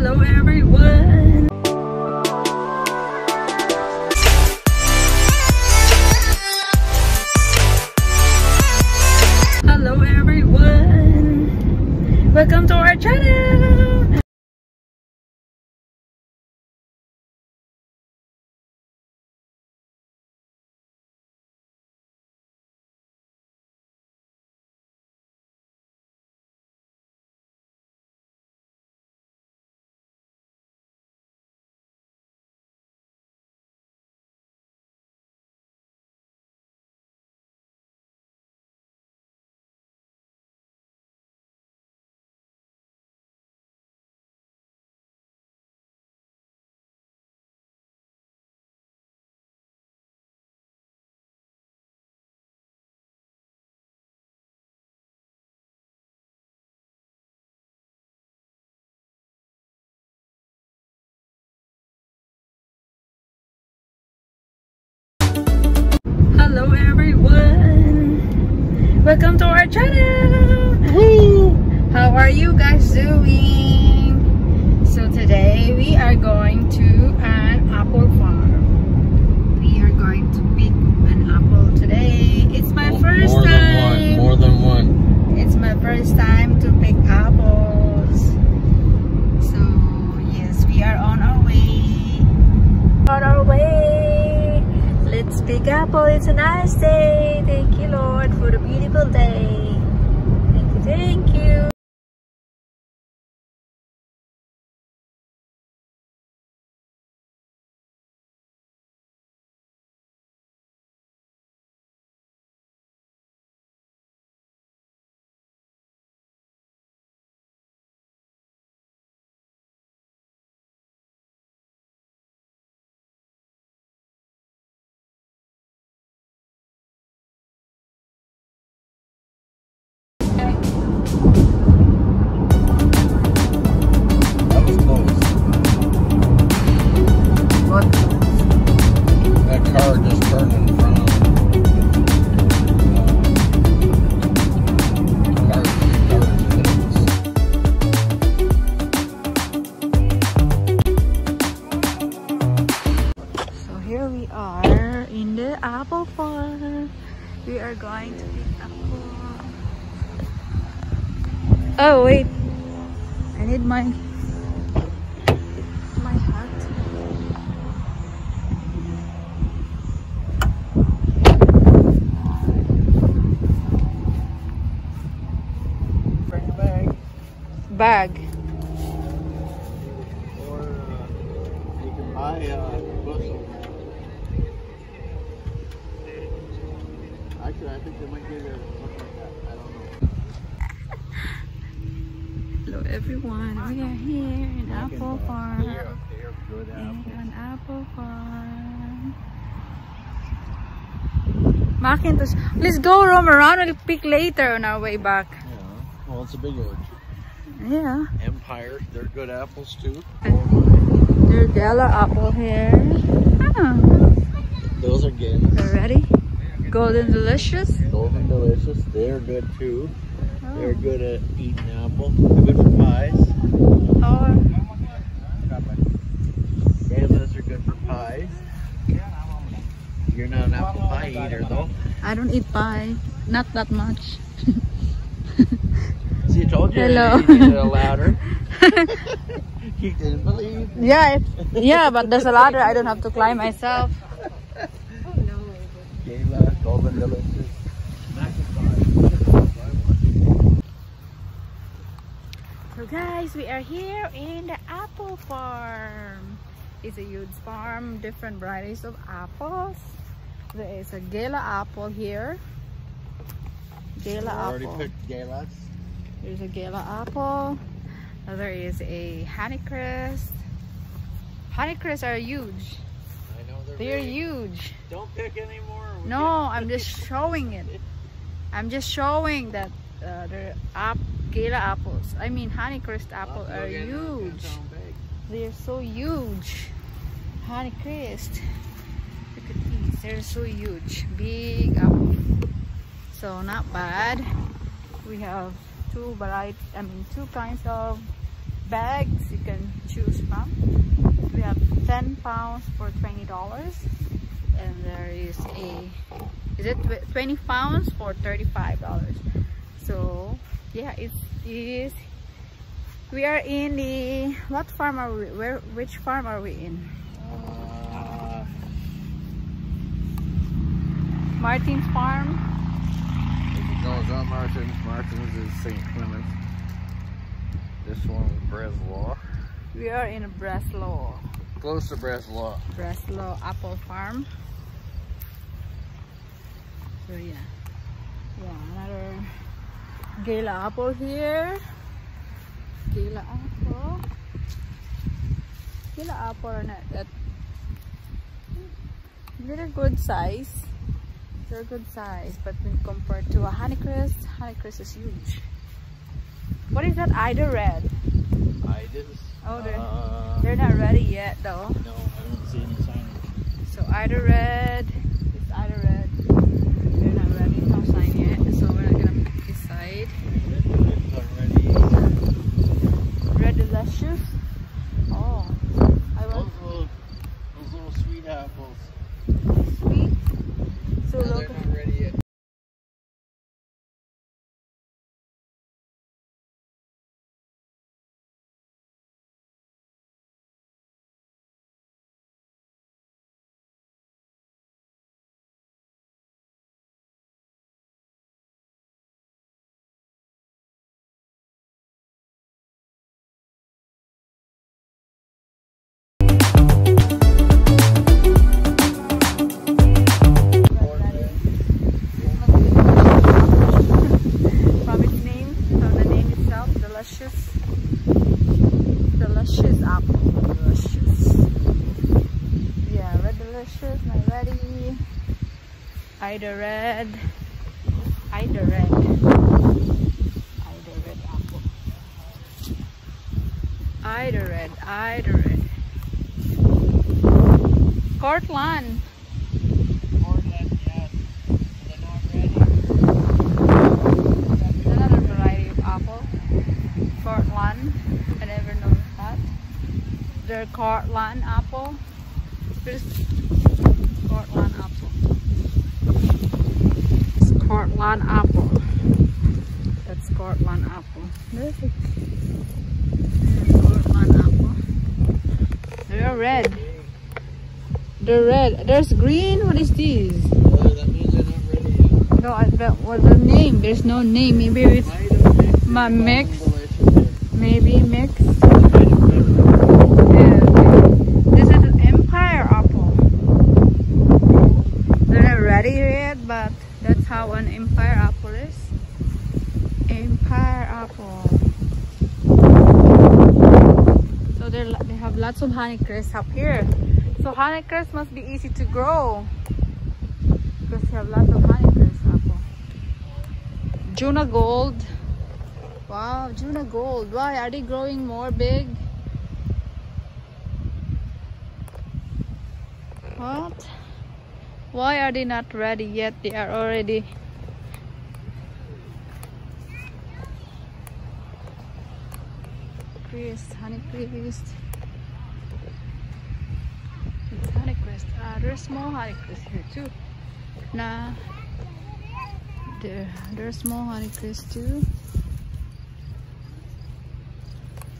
Hello everyone. Hello everyone. Welcome to our channel. Everyone. Welcome to our channel. How are you guys doing? So today we are going to an apple farm. We are going to pick an apple today. It's my oh, More- first more time. than one. More than one. It's my first time to pick apples. So, yes, we are on our way. On our way. Let's apple. It's a nice day. Thank you, Lord, for the beautiful day. Thank you, thank you. Oh wait, I need my my hat. Bring it back. Bag. Or uh, you can buy a bushel. Actually, I think they might give you something like that. I don't know. Hello everyone, we are here in apple farm. They're, they're good In an apple farm. McIntosh, let's go roam around. We'll pick later on our way back. Yeah. Well, it's a big orchard. Yeah. Empire, they're good apples too. There's yellow apple here. Ah, Those are good. are ready? Golden delicious. Golden delicious. They're good too. They're Oh. good at eating apple. They're good for pies. Oh, Galas are good for pies. You're not an apple pie eater though. I don't eat pie. Not that much. See, I told you Hello. you needed it louder. you didn't believe. Yeah, if, yeah, but there's a ladder. I don't have to climb myself. Gala, golden delicious. So guys, we are here in the apple farm. It's a huge farm, different varieties of apples. There is a Gala apple here. Gala I already apple. picked galas. There's a Gala apple. There is a Honeycrisp. Honeycrisp are huge. I know they're, They're big. huge. Don't pick anymore. No, I'm just showing it. I'm just showing that uh, the app Gala apples. I mean Honeycrisp apple have to go are get it. It's huge. They're so huge. Honeycrisp. Look at these. They're so huge. Big apple. So not bad. We have two variety I mean two kinds of bags you can choose from. We have 10 pounds for $20 and there is a is it 20 pounds for $35 so yeah it is we are in the what farm are we where which farm are we in Uh, Martin's farm no, it's not Martin's. Martin's is St. Clement. This one is Breslau. we are in Breslau Close to Breslau. Breslau apple farm so yeah yeah another Gala apple here. Gala apple Gala apple are not that they're good size. They're good size but when compared to a Honeycrisp Honeycrisp is huge. What is that Idared? Idas. Oh, they're- Uh, they're not ready yet though. no, I don't see any signage. So Idared, Idared. Either red. Either red apple. Idared, either red. Cortland. Portland, yes. They're not ready. That's another variety of apple. Cortland. I never know that. They're Cortland apple. There's Cortland Cortland apple. A there's Cortland apple. They're red. They're red. There's green. What is this? Well, that means they're not ready yet. No, I don't. What's the name? There's no name. Maybe it's. My mix. maybe mix. Might have an Empire apple. Is. Empire apple. So they have lots of Honeycrisp up here. So Honeycrisp must be easy to grow. Because they have lots of Honeycrisp apple. Jonagold. Wow, Jonagold. Why are they growing more big? What? Why are they not ready yet? They are already. Christ, Honeycrisp. It's Honeycrisp. Ah, there's small Honeycrisp here too. Nah. There, there's small Honeycrisp too.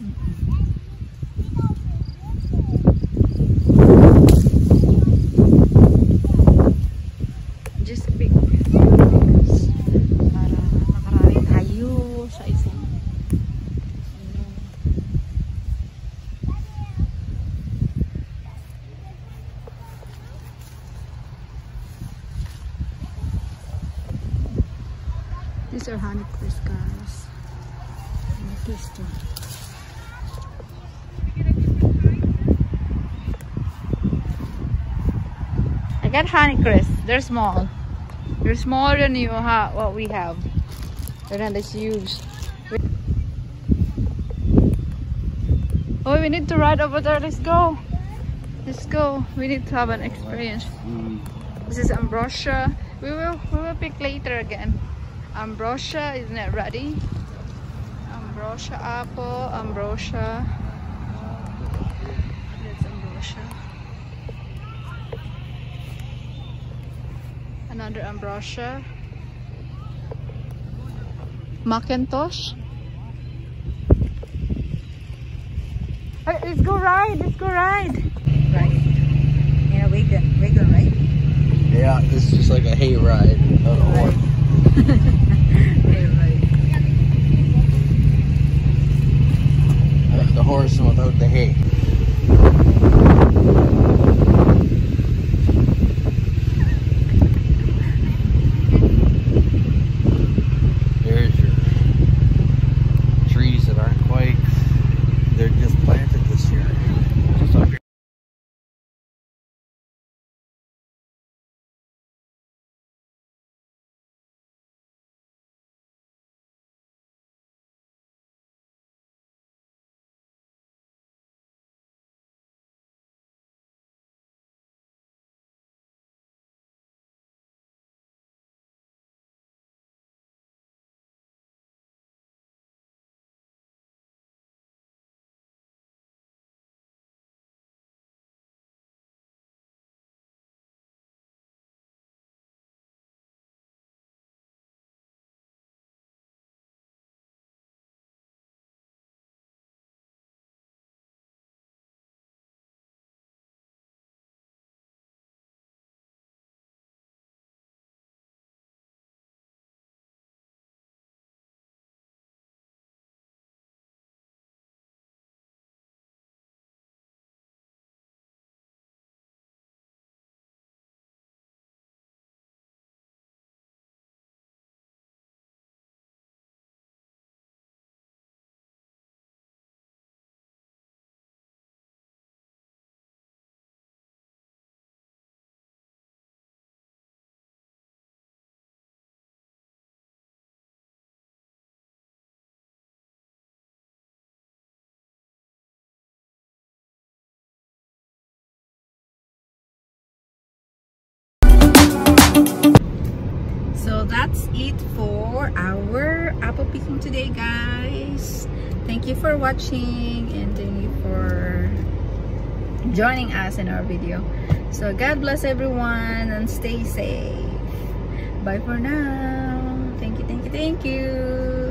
just These are honeycrisp guys. I got honeycrisp. They're small. They're smaller than you ha what we have. They're not as huge. Oh, we need to ride over there. Let's go. Let's go. We need to have an experience. This is ambrosia. We will we will pick later again. Ambrosia isn't it ready? Ambrosia. Ambrosia apple, Ambrosia. That's Ambrosia. Another Ambrosia. McIntosh. Hey, let's go ride, let's go ride. Right. Yeah, wagon, wagon, right? Yeah, this is just like a hay ride. The horse without the hay. Our apple picking today, guys. Thank you for watching and thank you for joining us in our video. So God bless everyone and stay safe. Bye for now. Thank you, thank you, thank you.